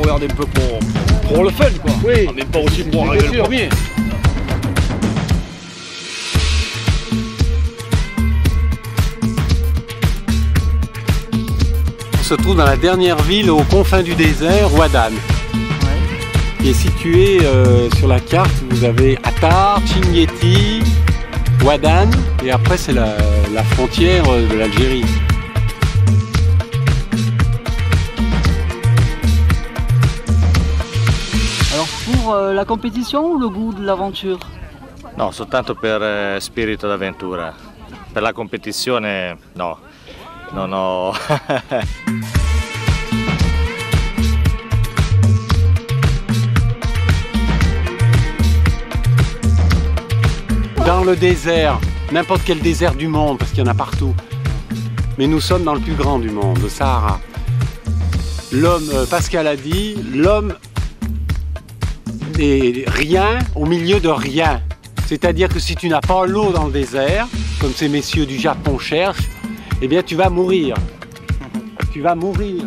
regarde un peu pour, pour le fun, quoi. Oui. Mais pas aussi pour Bien arriver le premier. On se trouve dans la dernière ville aux confins du désert, Ouadan, qui est située euh, sur la carte. Vous avez Attar, Chinguetti, Ouadan, et après c'est la, la frontière euh, de l'Algérie. La compétition ou le goût de l'aventure? No, soltanto per eh, spirito d'avventura. Per la competizione no, non ho... Dans le désert, n'importe quel désert du monde, parce qu'il y en a partout. Mais nous sommes dans le plus grand du monde, le Sahara. L'homme, euh, Pascal a dit, l'homme rien au milieu de rien. C'est-à-dire que si tu n'as pas l'eau dans le désert, comme ces messieurs du Japon cherchent, eh bien tu vas mourir. Tu vas mourir.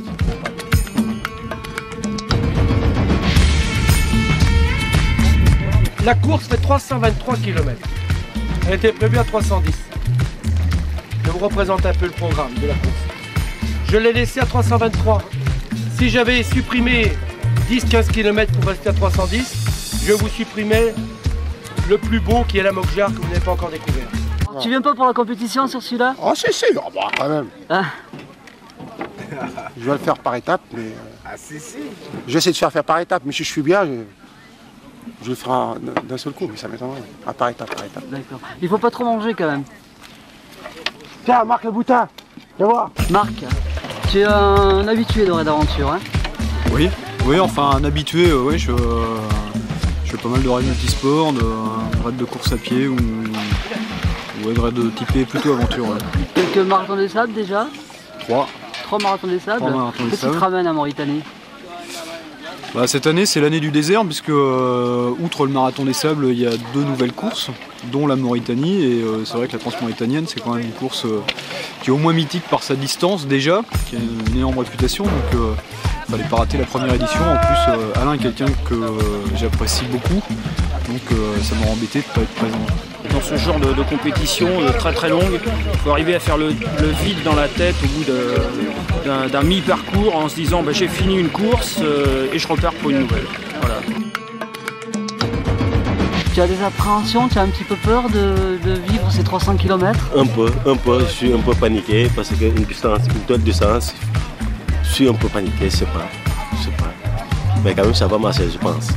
La course fait 323 km. Elle était prévue à 310. Je vous représente un peu le programme de la course. Je l'ai laissé à 323. Si j'avais supprimé 10-15 km pour rester à 310, je vous supprimais le plus beau qui est la Mokjar que vous n'avez pas encore découvert. Tu viens pas pour la compétition sur celui-là Oh, si, si, oh, bah, quand même. Ah. Je vais le faire par étapes, mais. Ah, si, si. J'essaie de faire faire par étapes, mais si je suis bien, je, je le ferai d'un seul coup, mais ça m'étonnerait. Ah, par étapes, par étapes. D'accord. Il faut pas trop manger quand même. Tiens, Marc le boutin, viens voir. Marc, tu es un habitué de Raid Aventure, hein? Oui, oui, enfin un habitué, euh, ouais, je, euh, je fais pas mal de raids multisports, de raids de course à pied ou, ou de raids typés plutôt aventure. ouais. Quelques marathons des sables déjà Trois. Trois marathons des sables Trois marathons des Qu'est-ce qui te ramène à Mauritanie Bah, cette année, c'est l'année du désert, puisque euh, outre le marathon des sables, il y a deux nouvelles courses, dont la Mauritanie. Et euh, c'est vrai que la transmauritanienne, c'est quand même une course euh, qui est au moins mythique par sa distance déjà, qui a une énorme réputation. Donc, euh, fallait pas rater la première édition. En plus, euh, Alain est quelqu'un que euh, j'apprécie beaucoup, donc euh, ça m'a embêté de ne pas être présent. Dans ce genre de, de compétition euh, très très longue, il faut arriver à faire le, le vide dans la tête au bout d'un mi-parcours en se disant bah, j'ai fini une course euh, et je repars pour une nouvelle. Voilà. Tu as des appréhensions, tu as un petit peu peur de, de vivre ces 300 km Un peu, un peu, je suis un peu paniqué parce qu'une distance, une telle distance, suis un peu paniqué, je sais pas, je sais pas. Mais quand même ça va marcher, je pense.